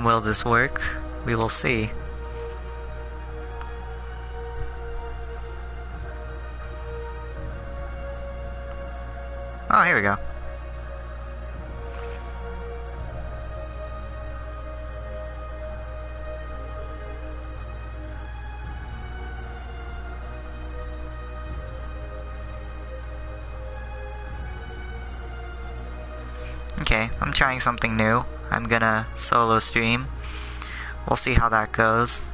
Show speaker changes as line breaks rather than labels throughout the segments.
Will this work? We will see. Oh, here we go. Okay, I'm trying something new. I'm gonna solo stream. We'll see how that goes.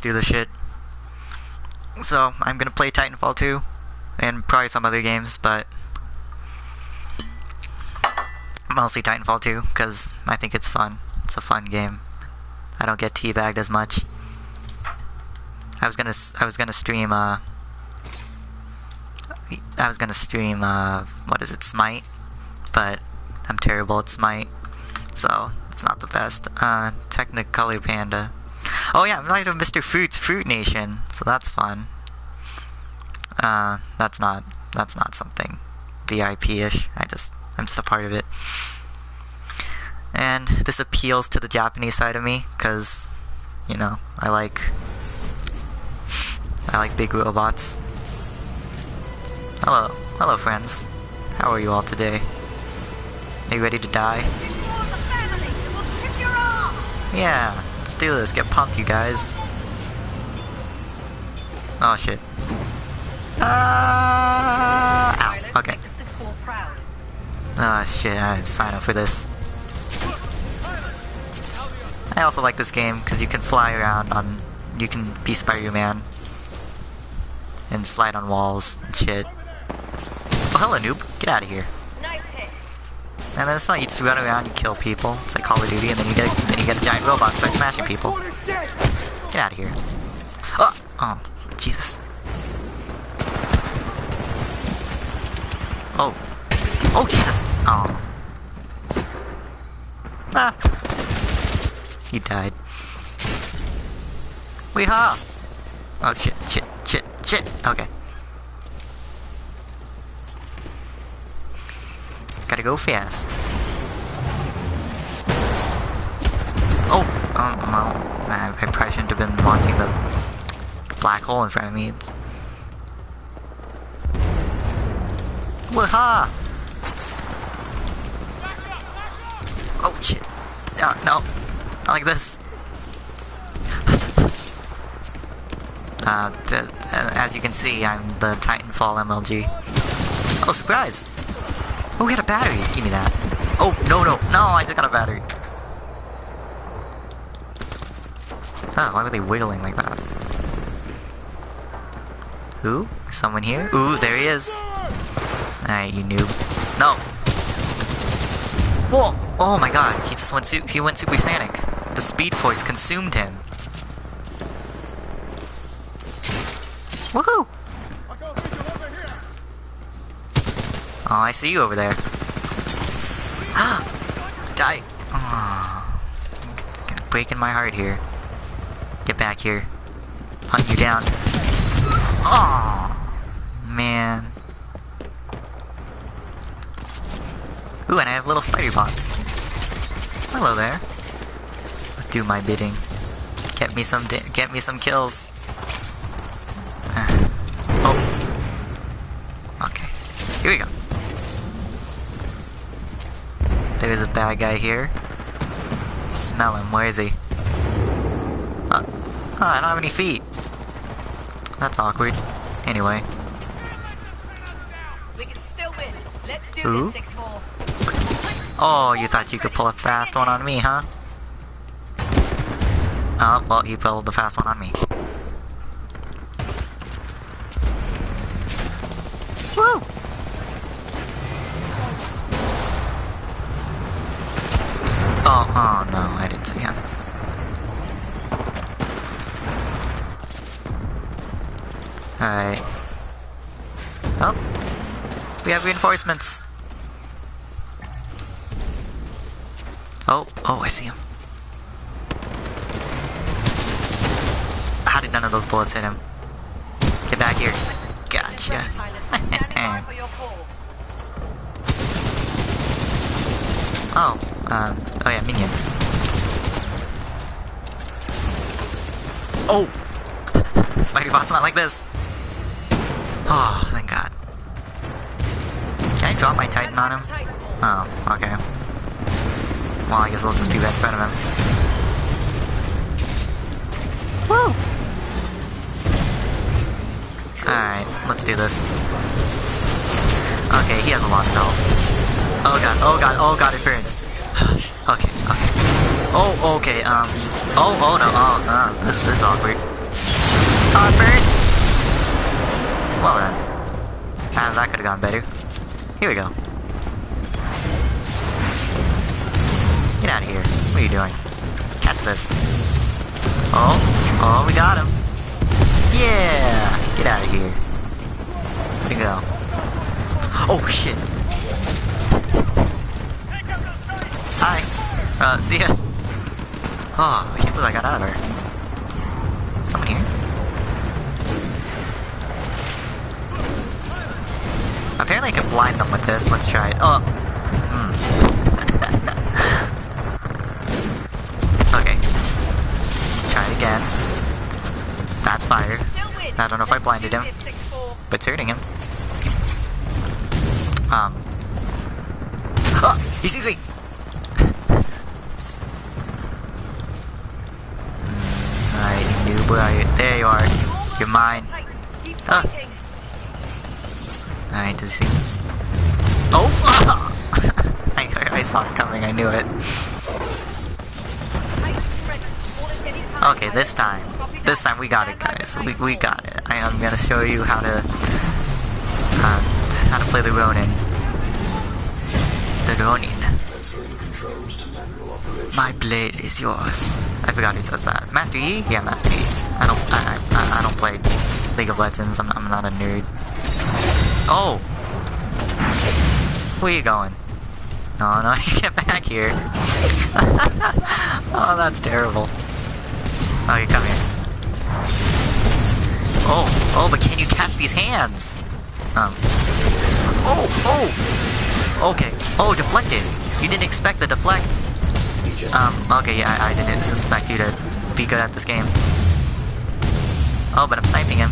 Do this shit. So, I'm gonna play Titanfall 2, and probably some other games, but mostly Titanfall 2, because I think it's fun. It's a fun game. I don't get teabagged as much. I was gonna, I was gonna stream, uh, I was gonna stream, uh, what is it, Smite, but I'm terrible at Smite, so it's not the best. Uh, Technicolor Panda. Oh yeah, I'm like of Mr. Fruit's Fruit Nation, so that's fun. Uh, that's not, that's not something VIP-ish. I just, I'm just a part of it. And this appeals to the Japanese side of me, because, you know, I like, I like big robots. Hello, hello friends. How are you all today? Are you ready to die? Yeah, let's do this. Get pumped, you guys. Oh shit. Uh, ow. Okay. Oh shit, I didn't sign up for this. I also like this game because you can fly around on. You can be Spider-Man and slide on walls and shit. Oh, hello, noob. Get out of here. And then it's fun. You just run around, you kill people. It's like Call of Duty, and then you get you get a giant robot and start smashing people. Get out of here. Oh, oh, Jesus. Oh, oh Jesus. Oh. Ah. He died. Weehaw! Oh shit, shit, shit, shit. Okay. Gotta go fast. Oh! Oh, no. I probably shouldn't have been watching the black hole in front of me. Waha! Oh shit. Uh, no. Not like this. Uh, as you can see, I'm the Titanfall MLG. Oh, surprise! Oh, we got a battery. Give me that. Oh, no, no. No, I just got a battery. Oh, why were they wiggling like that? Who? Someone here? Ooh, there he is. Alright, you noob. No! Whoa! Oh my god, he just went he went super sonic. The speed force consumed him. Woohoo! Oh, I see you over there. Ah! Die! Oh, breaking my heart here. Get back here. Hunt you down. Oh, man. Ooh, and I have little spider bots. Hello there. Do my bidding. Get me some. Get me some kills. oh. Okay. Here we go. There's a bad guy here. Smell him. Where is he? I don't have any feet. That's awkward. Anyway. Ooh. Oh, you thought you could pull a fast one on me, huh? Oh, well, you pulled the fast one on me. Woo! Oh, oh no, I didn't see him. Alright. Oh. We have reinforcements. Oh, oh, I see him. How did none of those bullets hit him? Get back here. Gotcha. oh, uh, oh yeah, minions. Oh! Spider-Bot's not like this. Oh, thank god. Can I drop my Titan on him? Oh, okay. Well, I guess I'll just be right in front of him. Woo! Alright, let's do this. Okay, he has a lot of health. Oh god, oh god, oh god, it burns. okay, okay. Oh, okay, um... Oh, oh no, oh, uh, this, this is awkward. It burns! Well then. Uh, that could've gone better. Here we go. Get out of here. What are you doing? Catch this. Oh, oh, we got him. Yeah! Get out of here. Where'd he go? Oh, shit. Hi. Uh, see ya. Oh, I can't believe I got out of there. Someone here? Apparently I can blind them with this. Let's try it. Oh. Hmm. okay. Let's try it again. That's fire. I don't know if I blinded him. But it's hurting him. Um. Oh! He sees me! Alright, noob, right? There you are. You're mine. Oh! 96. Oh! I, I saw it coming, I knew it. Okay, this time. This time we got it, guys. We, we got it. I am gonna show you how to... Uh, how to play the Ronin. The Ronin. My blade is yours. I forgot who says that. Master Yi? Yeah, Master Yi. I don't, I, I, I don't play League of Legends. I'm, I'm not a nerd. Oh! Where you going? No, no, get back here. oh, that's terrible. Okay, come here. Oh, oh, but can you catch these hands? Um. Oh, oh! Okay. Oh, deflected. You didn't expect the deflect. Um, okay, yeah, I, I didn't suspect you to be good at this game. Oh, but I'm sniping him.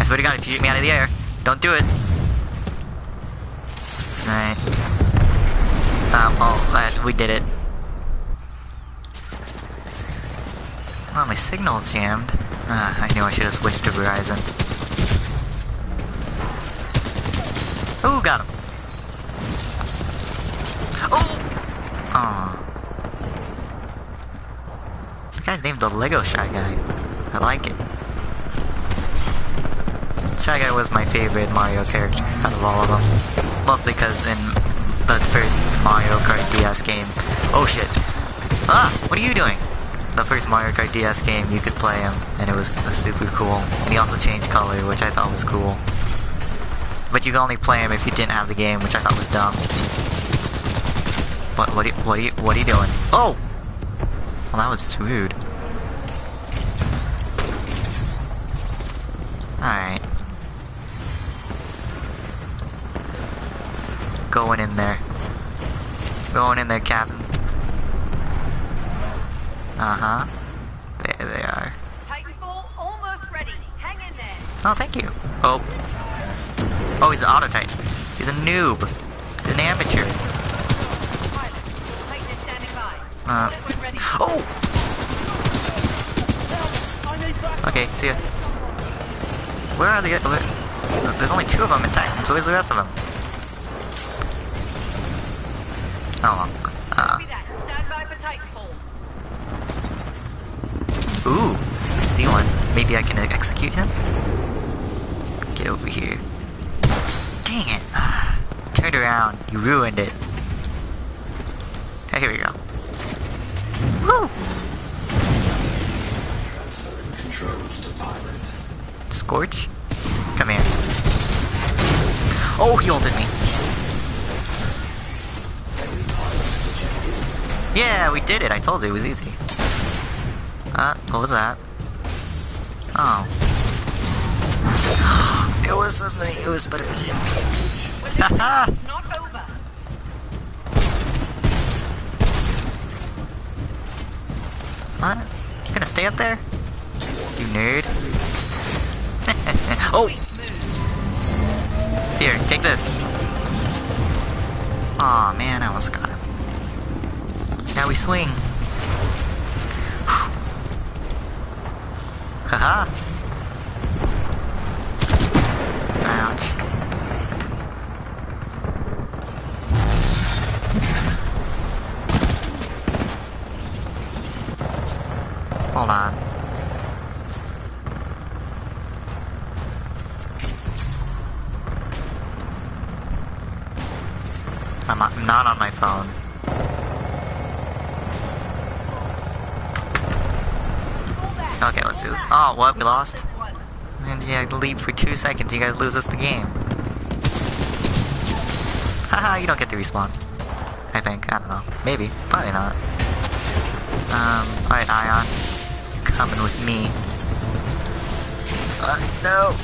I swear to god, if you shoot me out of the air, don't do it. Alright. Um, well, uh, we did it. Oh, my signal's jammed. Uh, I knew I should have switched to Verizon. Oh, got him. Oh! Aw. The guy's named the Lego Shy Guy. I like it. Shy was my favorite Mario character out of all of them. Mostly because in the first Mario Kart DS game... Oh shit! Ah! What are you doing? The first Mario Kart DS game, you could play him, and it was super cool. And he also changed color, which I thought was cool. But you could only play him if you didn't have the game, which I thought was dumb. What, what, are you, what, are you, what are you doing? Oh! Well, that was rude. Alright. Going in there. Going in there, Captain. Uh-huh. There they are.
Titanfall almost ready. Hang in there.
Oh, thank you. Oh. Oh, he's an auto type. He's a noob. He's an amateur.
Pilot, Titan is standing by.
Uh. Oh! Okay, see ya. Where are the where, There's only two of them in Titan, so where's the rest of them? Oh, well. Uh,
Copy that. Stand by for Titanfall.
ooh, I see one. Maybe I can execute him? Get over here. Dang it. Turned around. You ruined it. Okay, here we go. Woo! Scorch? Come here. Oh, he ulted me. Yeah, we did it. I told you it was easy. Uh, what was that? Oh. it was something. It was but it was. Haha!
Not over.
What? You gonna stay up there? You nerd. oh! Here, take this. Aw, man, I almost got. Now we swing. Haha. Ouch. Hold on. I'm not- I'm not on my phone. Okay, let's do this. Oh, what? We lost? And yeah, lead for two seconds. You guys lose us the game. Haha, you don't get to respawn. I think. I don't know. Maybe. Probably not. Um, alright, Ion. You're coming with me. Uh, no.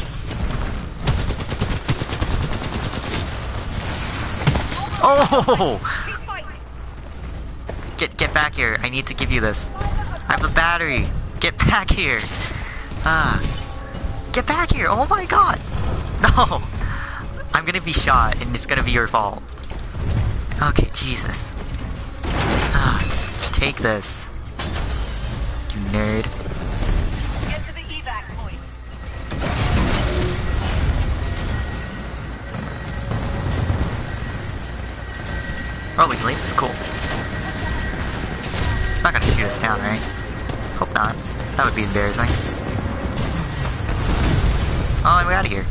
Oh! Get get back here. I need to give you this. I have a battery. Get back here. Ah. get back here. Oh my god. No. I'm gonna be shot and it's gonna be your fault. Okay, Jesus. Ah, take this. You nerd.
Get to the evac point.
Oh, we can leave? It's cool. Not gonna shoot us down, right? That would be embarrassing. Oh, and we're out of here.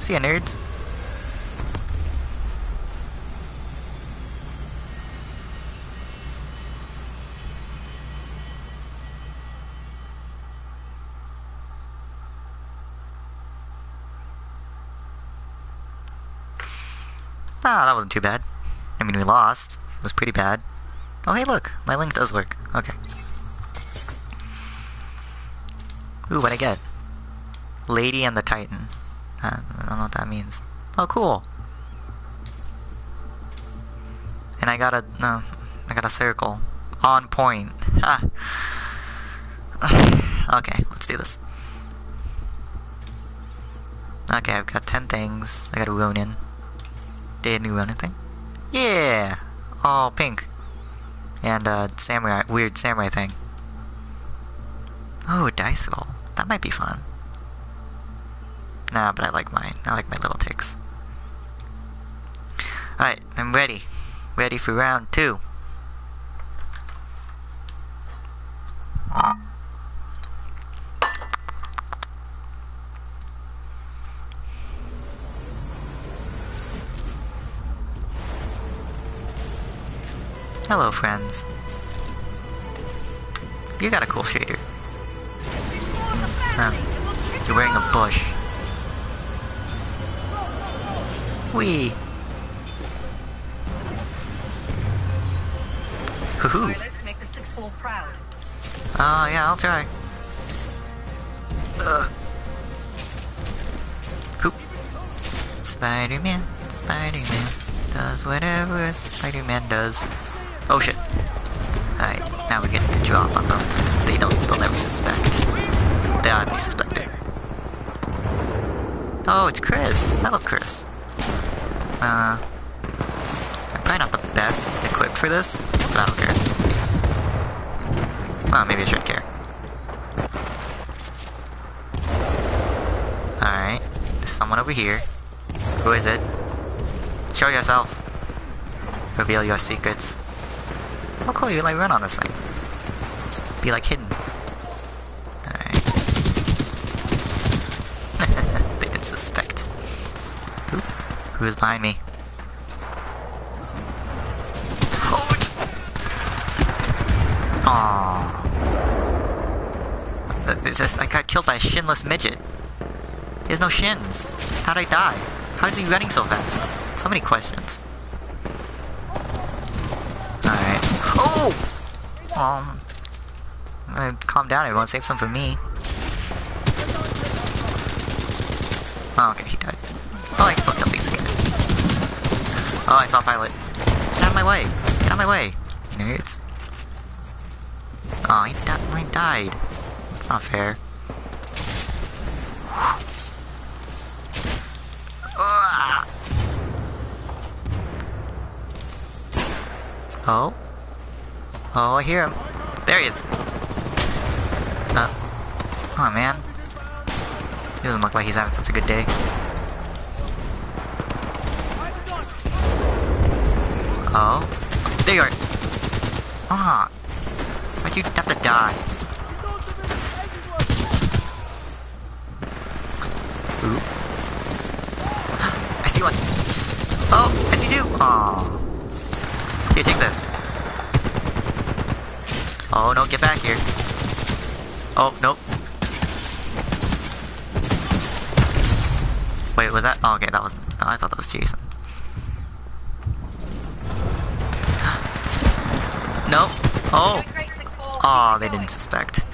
See ya, nerds. Ah, that wasn't too bad. I mean, we lost. It was pretty bad. Oh, hey, look. My link does work. Okay. Ooh, what'd I get? Lady and the Titan. Uh, I don't know what that means. Oh, cool. And I got a, I got a circle. On point. Ha. okay, let's do this. Okay, I've got 10 things. I got a Ronin. Did new Ronin thing? Yeah! All pink. And uh, samurai, weird samurai thing. Oh, dice roll. That might be fun. Nah, but I like mine. I like my little ticks. Alright, I'm ready. Ready for round two. Hello, friends. You got a cool shader. Huh. You're wearing a bush. Wee. Hoo-hoo.
Pilots make the sixth ball proud.
Oh, yeah, I'll try. Ugh. Hoop. Spider-Man, Spider-Man does whatever Spider-Man does. Oh shit. Alright, now we're getting the drop on them. They don't, they'll never suspect. Suspect. Oh, it's Chris. Hello, Chris. Uh, I'm probably not the best equipped for this, but I don't care. Well, maybe I should care. Alright, there's someone over here. Who is it? Show yourself. Reveal your secrets. How cool, you like run on this thing. Be like hidden. Alright. they didn't suspect. Who? Who's behind me? Hold! Aww. It's just, I got killed by a shinless midget. He has no shins. How'd I die? How is he running so fast? So many questions. Alright. Oh! Um. Calm down, everyone. Save some for me. Oh, okay, Oh, I saw a pilot. Get out of my way! Get out of my way! Nerds. Oh, he, di died. It's not fair. Oh? Oh, I hear him. There he is. Uh, oh man. He doesn't look like he's having such a good day. Oh. There you are. Ah. Why'd you have to die? Ooh. I see one. Oh, I see two. Aw. Here, take this. Oh, no, get back here. Oh, nope. Wait, was that? Oh, okay, that was. Oh, I thought that was Jason. nope. Oh.
Great 6-4,
Oh, they didn't suspect.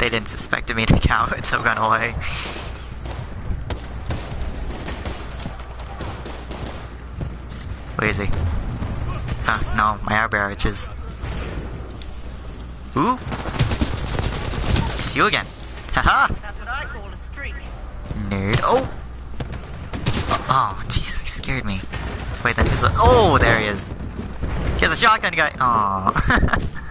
They didn't suspect to me to count, so run away. Where is he? Ah, no, my eyebrow itches. Ooh! It's you again. Haha!
That's what I call a streak.
Nerd. Oh! Oh, jeez, he scared me. Wait, then who's the- Oh, there he is. He has a shotgun guy. Aw.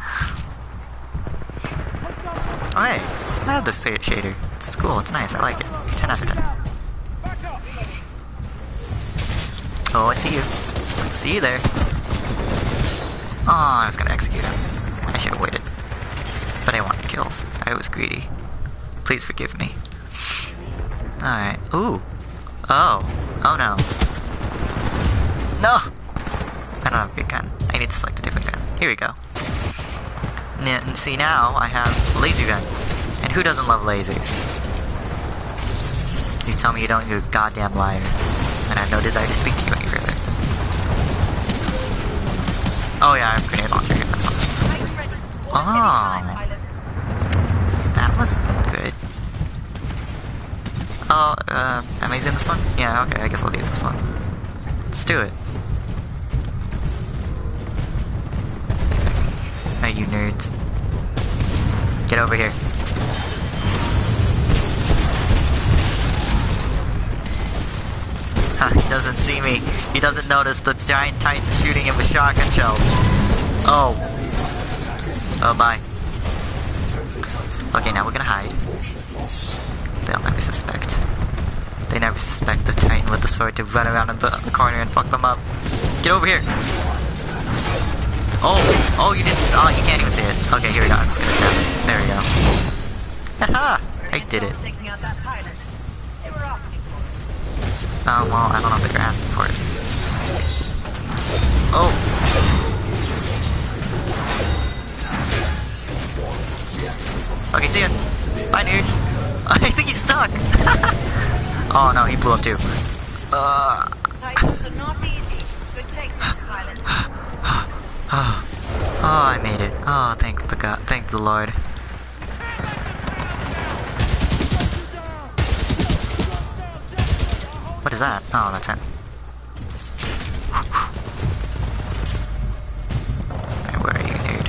I have this sh- shader. It's cool. It's nice. I like it. 10 out of 10. Oh, I see you. See you there. Oh, I was gonna execute him. I should have waited. But I wanted kills. I was greedy. Please forgive me. Alright. Ooh. Oh. Oh no. No! I don't have a big gun. I need to select a different gun. Here we go. N see now, I have laser gun. And who doesn't love lasers? You tell me you don't, you're a goddamn liar. And I have no desire to speak to you any further. Oh yeah, I have grenade launcher here, that's fine.
Pilot.
That was good. Oh, uh, am I using this one? Yeah, okay, I guess I'll use this one. Let's do it. You nerds. Get over here. Ha, he doesn't see me. He doesn't notice the giant titan shooting him with shotgun shells. Oh. Oh, bye. Okay, now we're gonna hide. They'll never suspect. They never suspect the Titan with the sword to run around in the corner and fuck them up. Get over here! Oh! Oh, you didn't. Oh, you can't even see it. Okay, here we go. I'm just gonna stab it. There we go. Haha! I did it. Oh, well, I don't know if they're asking for it. Oh! Okay, see ya. Bye, dude. I think he's stuck. oh no, he blew up too. Uh,
Titans are not easy. Good technique, pilot.
oh, Oh, I made it. Oh, thank the God, thank the Lord. What is that? Oh, that's it. Where are you, nerd?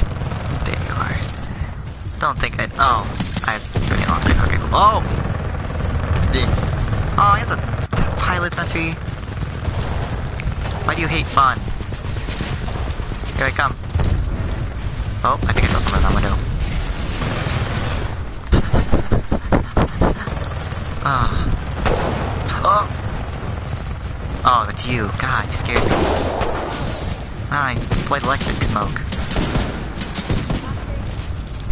There you are. Don't think I'd. Oh, I really long time. Okay. Oh! Oh, he has a s- pilot sentry. Why do you hate fun? Here I come. Oh, I think I saw someone in that window. Ah. Oh! Oh, that's you. God, you scared me. Ah, you just played electric smoke.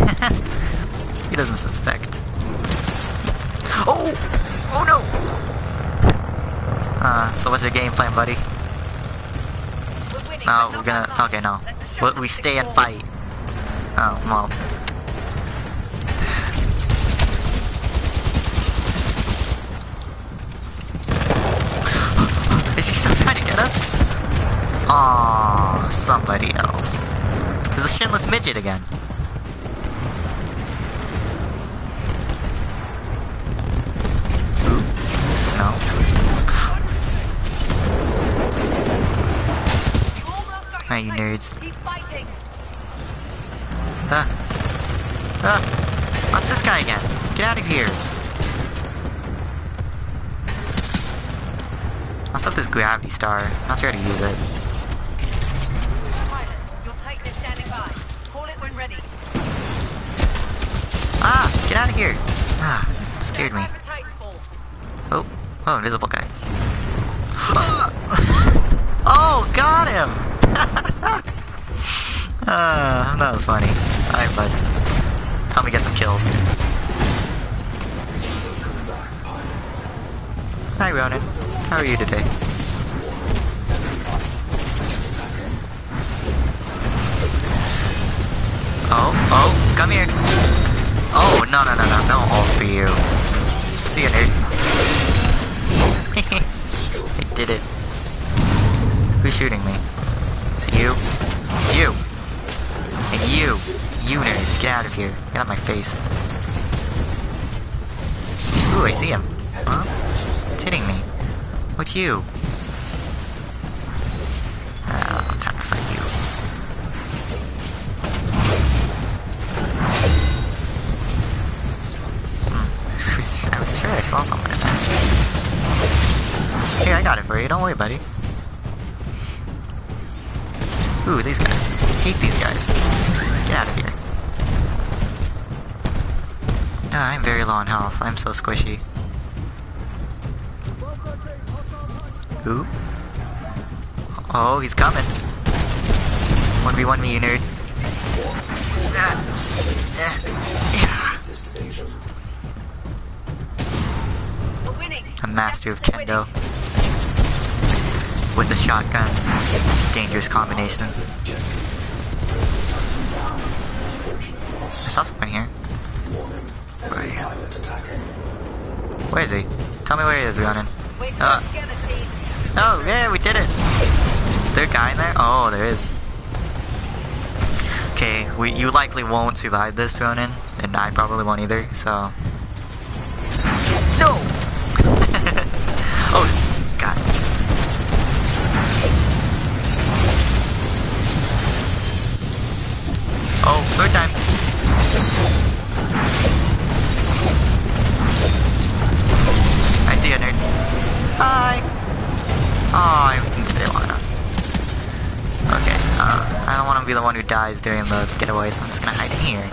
he doesn't suspect. Oh! Oh no! Uh, so what's your game plan, buddy?
We're winning,
No, we're gonna. Okay, no. We, we stay and fight. Oh, well. Is he still trying to get us? Oh, somebody else. There's a shinless midget again. Hey, you nerds. Ah. Ah. What's this guy again? Get out of here. What's up this gravity star? Not sure how to use it.
Pilot, your Titan is standing by. Call it when ready.
Ah! Get out of here! Ah, scared me.
Stand by for Titanfall.
Oh, oh, invisible guy. oh, got him! Ah, that was funny. Alright, bud. Help me get some kills. Hi, Ronin. How are you today? Oh, oh, come here. Oh, no, no, no, no, no all for you. See you, nerd. I did it. Who's shooting me? Is it you? It's you. And you. You get out of here. Get out of my face. Ooh, I see him. Huh? It's hitting me. What's you? Ah, time to fight you. Hmm. I was sure I saw something in there. Here, I got it for you. Don't worry, buddy. Ooh, these guys. Hate these guys. Get out of here. Ah, I'm very low on health. I'm so squishy. Ooh. Oh, he's coming. 1v1 me, you nerd. Ah. Ah. A master of kendo. With a shotgun. Dangerous combination. Someone here. Where? Where is he? Tell me where he is,
Ronin.
Uh. Oh, yeah, we did it! Is there a guy in there? Oh, there is. Okay, we, you likely won't survive this, Ronin, and I probably won't either, so... No! oh, God. Oh, sword time! Be the one who dies during the getaway, so I'm just gonna hide in here.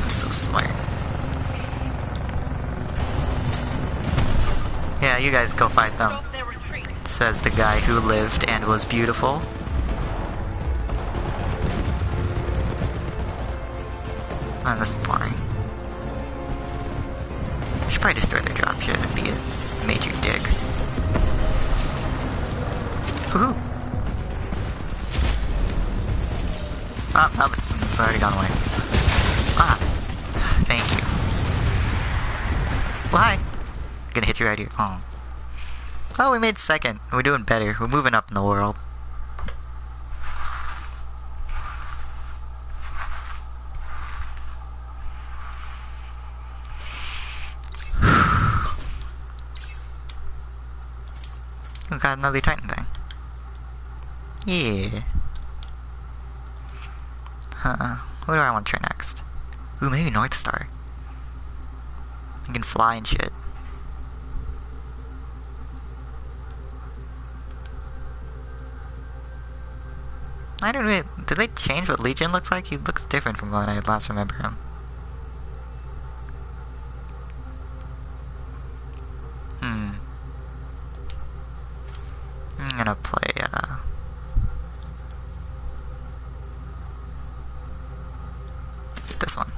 I'm so smart. Yeah, you guys go fight them, says the guy who lived and was beautiful. Oh, that's boring. I should probably destroy their dropship and be a major dick. Woohoo! Ah, oh, it's, it's already gone away. Ah, thank you. Well, hi. Gonna hit you right here. Oh. Oh, we made second. We're doing better. We're moving up in the world. We got another Titan thing. Yeah. Huh. What do I want to try next? Ooh, maybe North Star. I can fly and shit. I don't really. Did they change what Legion looks like? He looks different from when I last remember him. Hmm. I'm gonna play, uh. This one.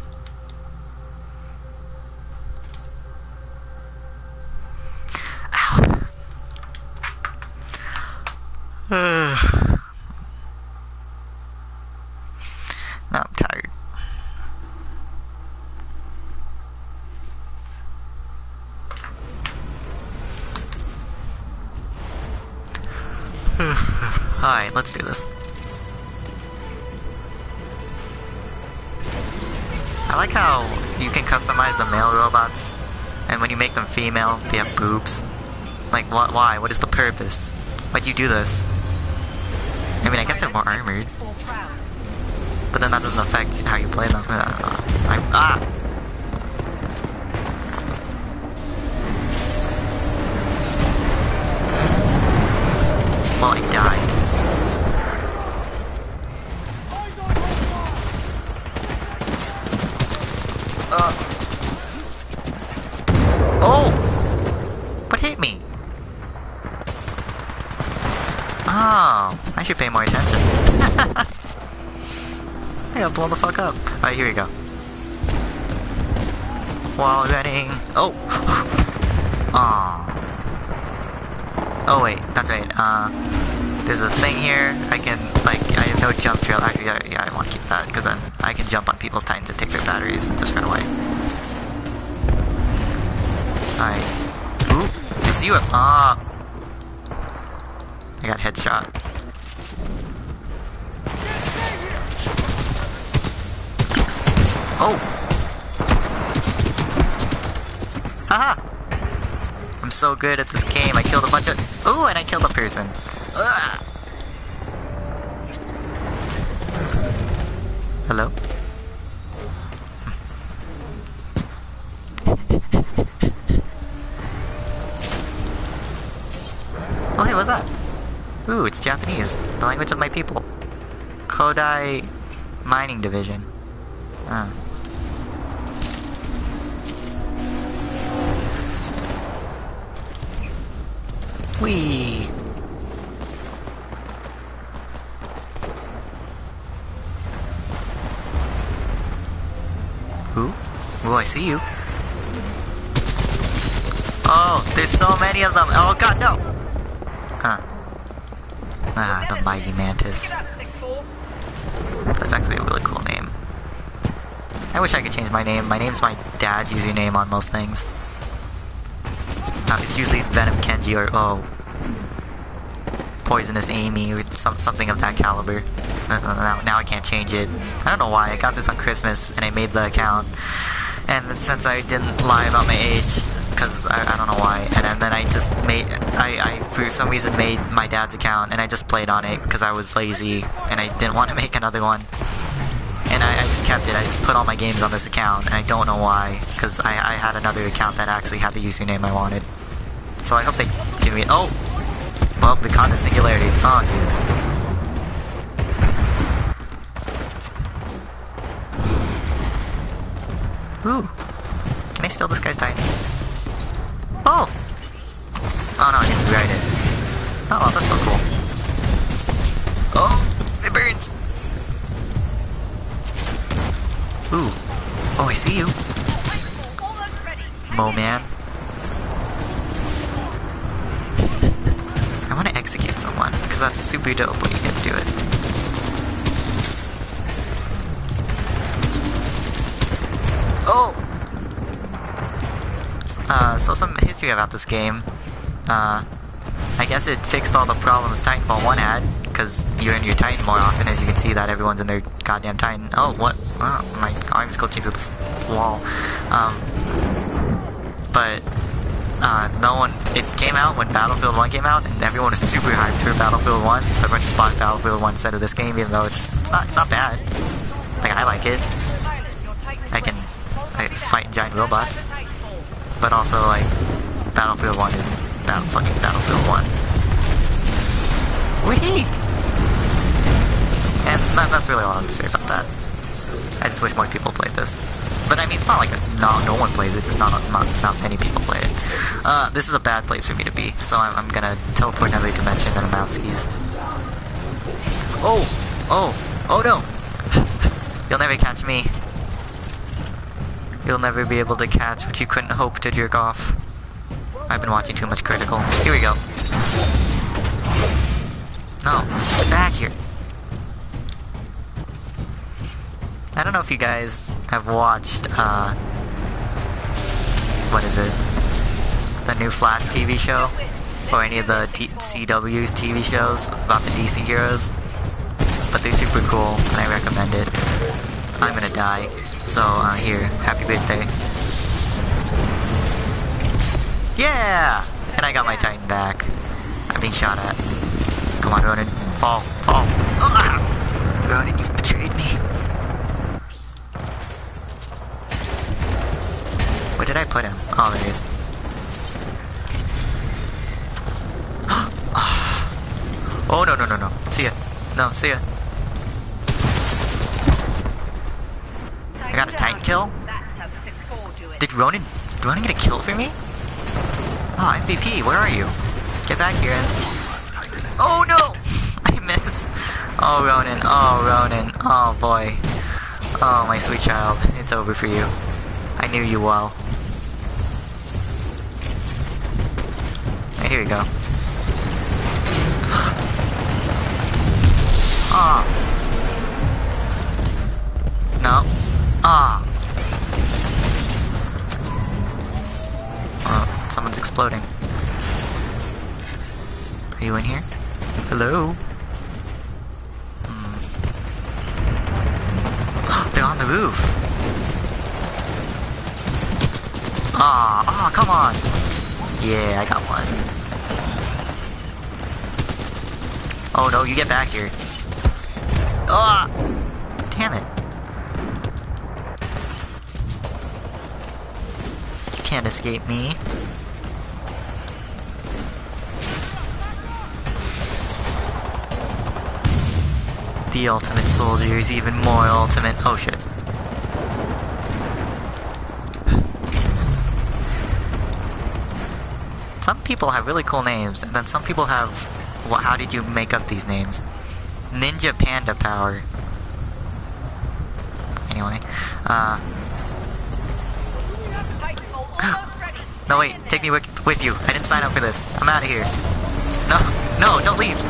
Ow. now I'm tired. Alright, let's do this. I like how you can customize the male robots, and when you make them female, they have boobs. Like, what? Why? What is the purpose? Why'd you do this? I mean, I guess they're more armored, but then that doesn't affect how you play them. Uh, I, ah! Blown the fuck up. Alright, here we go. Wall running. Oh! Oh. Oh wait, that's right. Uh, there's a thing here. I can, like, I have no jump drill. Actually, I, yeah, I want to keep that, because then I can jump on people's titans and take their batteries and just run away. Alright. Ooh, I see you. Ah! I got headshot. Oh! Haha! I'm so good at this game. I killed a bunch of. Ooh, and I killed a person. Ugh. Hello? oh, hey, what's that? Ooh, it's Japanese. The language of my people. Kodai Mining Division. Ah. Whee! Who? Oh, I see you. Oh, there's so many of them. Oh god, no! Huh. Ah, the mighty mantis. That's actually a really cool name. I wish I could change my name. My name's my dad's username on most things. Uh, usually Venom Kenji or, oh, Poisonous Amy or some, something of that caliber. Uh, Now, now I can't change it. I don't know why. I got this on Christmas and I made the account. And since I didn't lie about my age, because I, I don't know why, and then, then I just made, I, I for some reason made my dad's account and I just played on it because I was lazy and I didn't want to make another one. And I, I just kept it. I just put all my games on this account, and I don't know why, because I, I had another account that actually had the username I wanted. So I hope they give me. Oh, well, we caught the singularity. Oh Jesus. Ooh, can I steal this guy's titan? Oh. Oh no, I can rewrite it. Oh, that's so cool. Oh, it burns. Ooh. Oh, I see you. Mo man. Execute someone, because that's super dope when you get to do it. Oh! Uh, so some history about this game. Uh, I guess it fixed all the problems Titanfall 1 had, because you're in your Titan more often, as you can see that everyone's in their goddamn Titan. Oh, what? Oh, my arm's glitching through the wall. Um, but uh, no one. It came out when Battlefield 1 came out, and everyone was super hyped for Battlefield 1. So everyone just bought Battlefield 1 instead of this game, even though it's it's not it's not bad. Like I like it. I can I fight giant robots, but also like Battlefield 1 is battle fucking Battlefield 1. Wee! And that, that's really all I have to say about that. I just wish more people played this. But I mean, it's not like a, no, no one plays it, just not, not not many people play it. Uh, this is a bad place for me to be, so I'm, I'm gonna teleport another dimension and mouth skis. Oh! Oh! Oh no! You'll never catch me. You'll never be able to catch what you couldn't hope to jerk off. I've been watching too much Critikal. Here we go. No, get back here. I don't know if you guys have watched, uh, what is it? The new Flash TV show? or any of the D CW's TV shows about the DC heroes. But they're super cool, and I recommend it. I'm gonna die. So, uh, here, happy birthday. Yeah! And I got my Titan back. I'm being shot at. Come on, Ronin. Fall, fall. Ugh! Ronin, you've betrayed me. Where did I put him? Oh, there he is. oh, no, no, no, no. See ya. No, see ya. I got a tank kill?
That's how 6-4 do it.
Did Ronin, did Ronin get a kill for me? Oh, MVP, where are you? Get back here and... Oh no! I missed. Oh, Ronin. Oh, Ronin. Oh, boy. Oh, my sweet child. It's over for you. I knew you well. Here we go. Ah. No. Ah. Oh, someone's exploding. Are you in here? Hello? Hmm. They're on the roof. Ah, ah, come on. Yeah, I got one. Oh no, you get back here. Ah! Damn it. You can't escape me. The ultimate soldier is even more ultimate. Oh shit. Some people have really cool names, and then some people have. Well, how did you make up these names? Ninja Panda Power. Anyway, uh.
Titanfall almost ready.
No, wait, take me with, with you. I didn't sign up for this. I'm out of here. No, no, don't leave.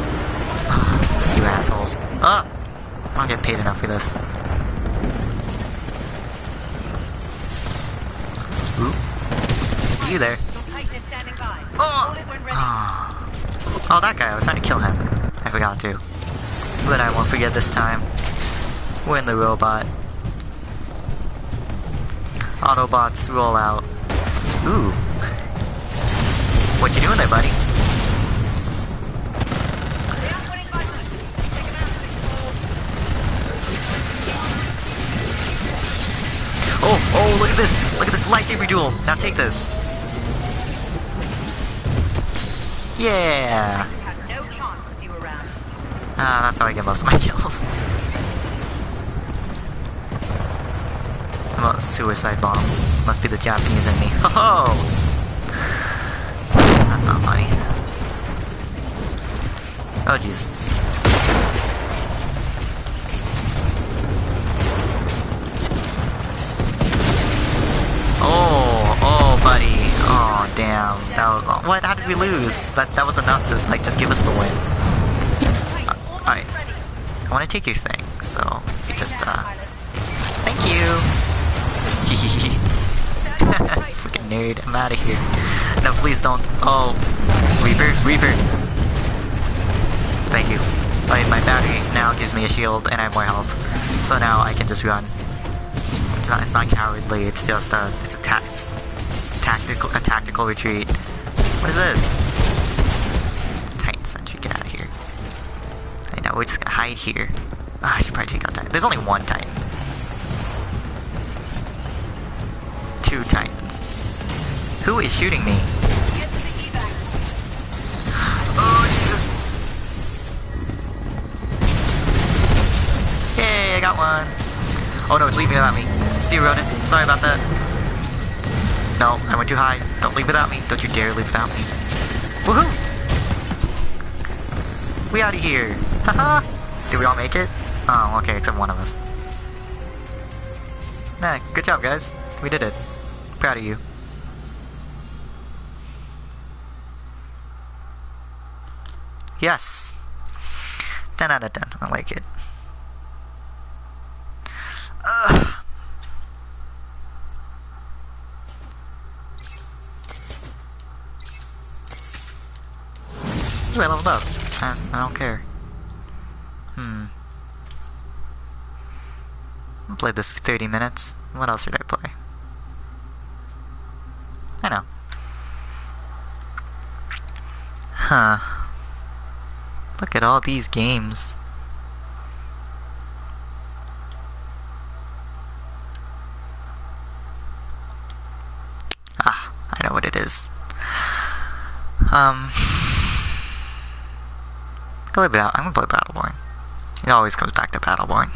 you assholes. Oh, I don't get paid enough for this. Ooh. See you there.
Titan is standing by.
Oh.
Call it when ready.
Oh. Oh, that guy. I was trying to kill him. I forgot to. But I won't forget this time. We're in the robot. Autobots roll out. Ooh. What you doing there, buddy?
They are putting by one. Take him out, 6-4.
Oh, oh, look at this. Look at this lightsaber duel. Now take this. Yeah.
You had no chance with you around.
Ah, that's how I get most of my kills. How about suicide bombs? Must be the Japanese in me. Ho ho! That's not funny. Oh jeez. Oh, oh, buddy. Oh, damn. That was, what? How did we lose? That that was enough to like just give us the win.
Almost
alright. I want to take your thing, so you just uh, thank you. Freaking nerd. I'm out of here. No, please don't. Oh, Reaper, Reaper. Thank you. My, my battery now gives me a shield and I have more health, so now I can just run. It's not. It's not cowardly. It's just uh, it's a ta- it's tactical a tactical retreat. What is this? Titan sentry. Get out of here. I know we're just gonna hide here. Ah, I should probably take out Titan. There's only one Titan. Two Titans. Who is shooting me? Oh, Jesus. Yay, I got one. Oh no, it's leaving without me. See you, Ronin. Sorry about that. No, I went too high. Don't leave without me. Don't you dare leave without me. Woohoo! We out of here. Haha. Did we all make it? Oh, okay, except one of us. Nah, good job, guys. We did it. Proud of you. Yes. 10 out of 10. I like it. Ugh. I leveled up. I, I don't care. Hmm. I played this for 30 minutes. What else should I play? I know. Huh. Look at all these games. Ah, I know what it is. Um, play. I'm gonna play Battleborn. It always comes back to Battleborn.